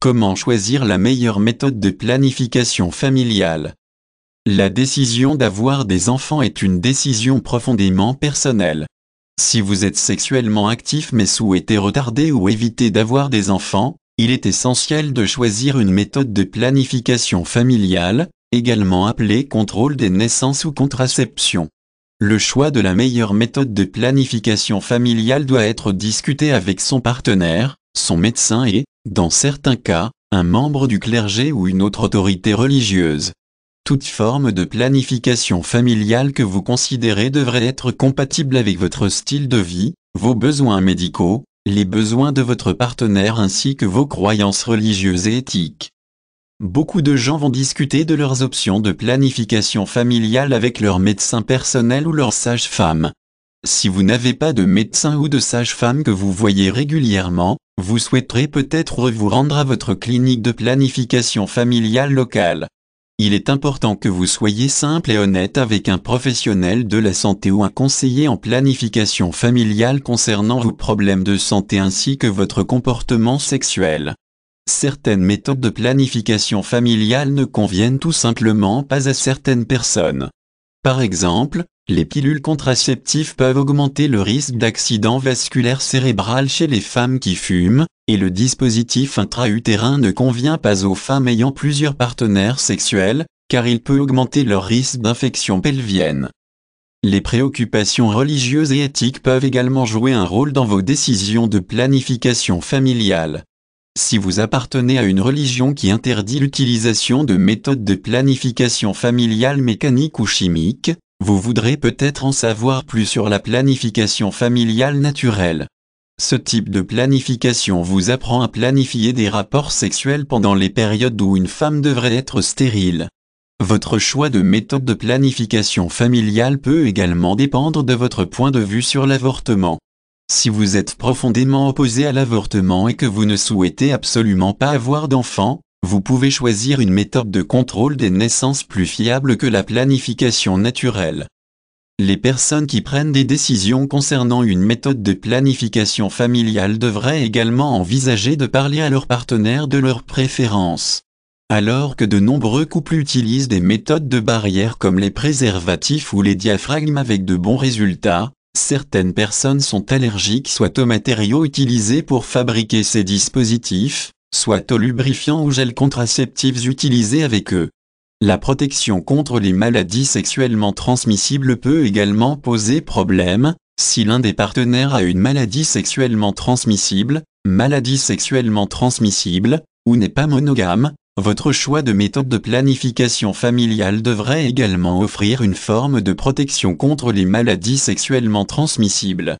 Comment choisir la meilleure méthode de planification familiale? La décision d'avoir des enfants est une décision profondément personnelle. Si vous êtes sexuellement actif mais souhaitez retarder ou éviter d'avoir des enfants, il est essentiel de choisir une méthode de planification familiale, également appelée contrôle des naissances ou contraception. Le choix de la meilleure méthode de planification familiale doit être discuté avec son partenaire, son médecin et, dans certains cas, un membre du clergé ou une autre autorité religieuse. Toute forme de planification familiale que vous considérez devrait être compatible avec votre style de vie, vos besoins médicaux, les besoins de votre partenaire ainsi que vos croyances religieuses et éthiques. Beaucoup de gens vont discuter de leurs options de planification familiale avec leur médecin personnel ou leur sage-femme. Si vous n'avez pas de médecin ou de sage-femme que vous voyez régulièrement, vous souhaiterez peut-être vous rendre à votre clinique de planification familiale locale. Il est important que vous soyez simple et honnête avec un professionnel de la santé ou un conseiller en planification familiale concernant vos problèmes de santé ainsi que votre comportement sexuel. Certaines méthodes de planification familiale ne conviennent tout simplement pas à certaines personnes. Par exemple, les pilules contraceptives peuvent augmenter le risque d'accident vasculaire cérébral chez les femmes qui fument, et le dispositif intra-utérin ne convient pas aux femmes ayant plusieurs partenaires sexuels, car il peut augmenter leur risque d'infection pelvienne. Les préoccupations religieuses et éthiques peuvent également jouer un rôle dans vos décisions de planification familiale. Si vous appartenez à une religion qui interdit l'utilisation de méthodes de planification familiale mécanique ou chimique, vous voudrez peut-être en savoir plus sur la planification familiale naturelle. Ce type de planification vous apprend à planifier des rapports sexuels pendant les périodes où une femme devrait être stérile. Votre choix de méthode de planification familiale peut également dépendre de votre point de vue sur l'avortement. Si vous êtes profondément opposé à l'avortement et que vous ne souhaitez absolument pas avoir d'enfant, vous pouvez choisir une méthode de contrôle des naissances plus fiable que la planification naturelle. Les personnes qui prennent des décisions concernant une méthode de planification familiale devraient également envisager de parler à leur partenaire de leurs préférences. Alors que de nombreux couples utilisent des méthodes de barrière comme les préservatifs ou les diaphragmes avec de bons résultats, certaines personnes sont allergiques soit aux matériaux utilisés pour fabriquer ces dispositifs, soit aux lubrifiants ou gels contraceptifs utilisés avec eux. La protection contre les maladies sexuellement transmissibles peut également poser problème, si l'un des partenaires a une maladie sexuellement transmissible, maladie sexuellement transmissible, ou n'est pas monogame, votre choix de méthode de planification familiale devrait également offrir une forme de protection contre les maladies sexuellement transmissibles.